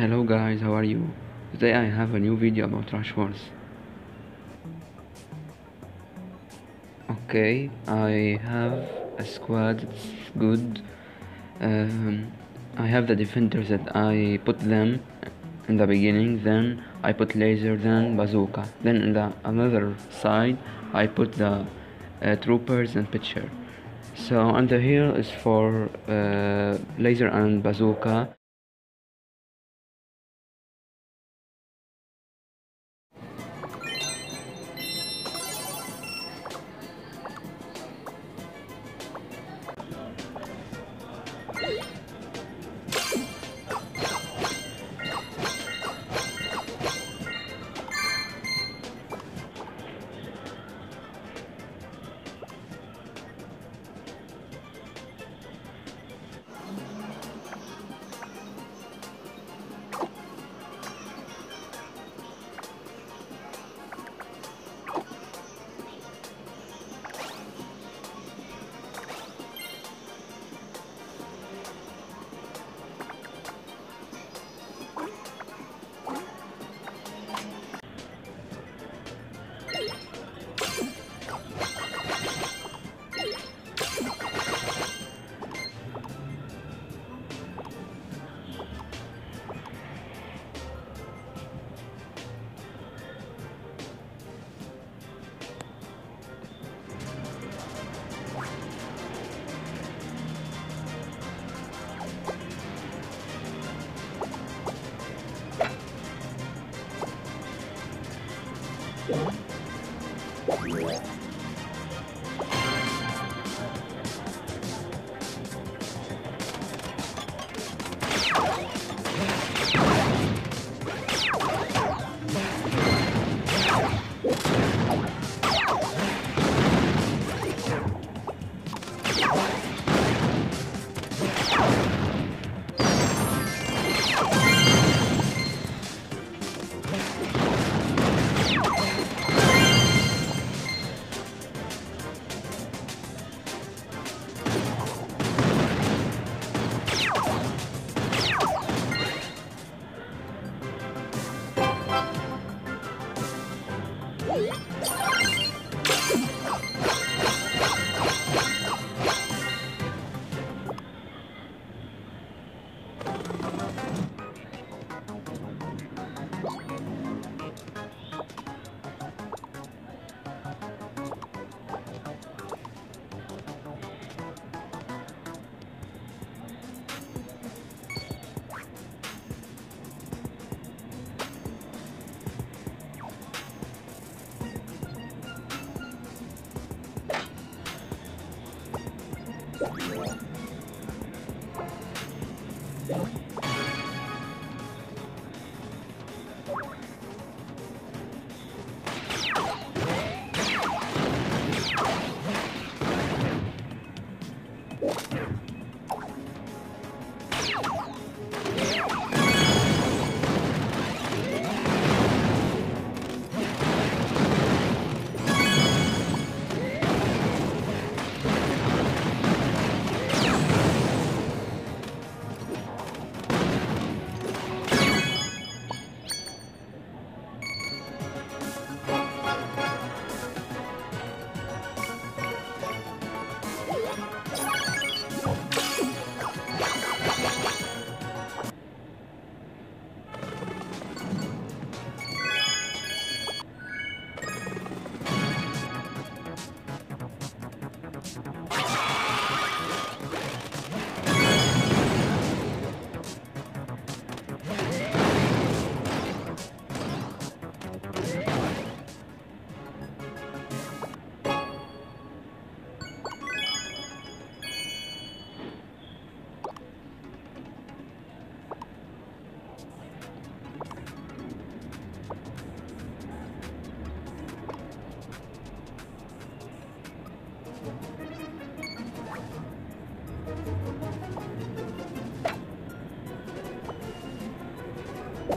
Hello guys, how are you? Today I have a new video about Rush Wars. Okay, I have a squad, it's good. Um, I have the defenders that I put them in the beginning, then I put laser, then bazooka. Then in the another side, I put the uh, troopers and pitcher. So under here is for uh, laser and bazooka.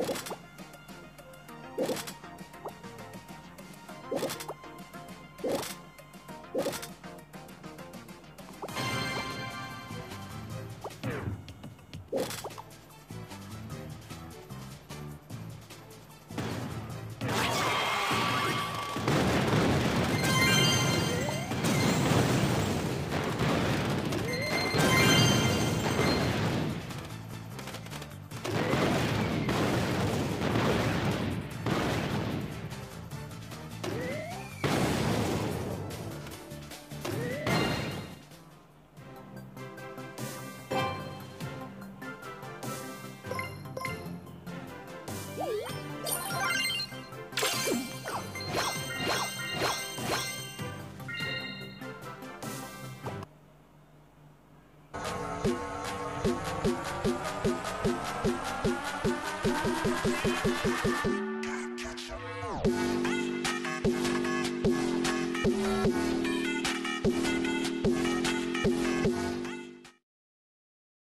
you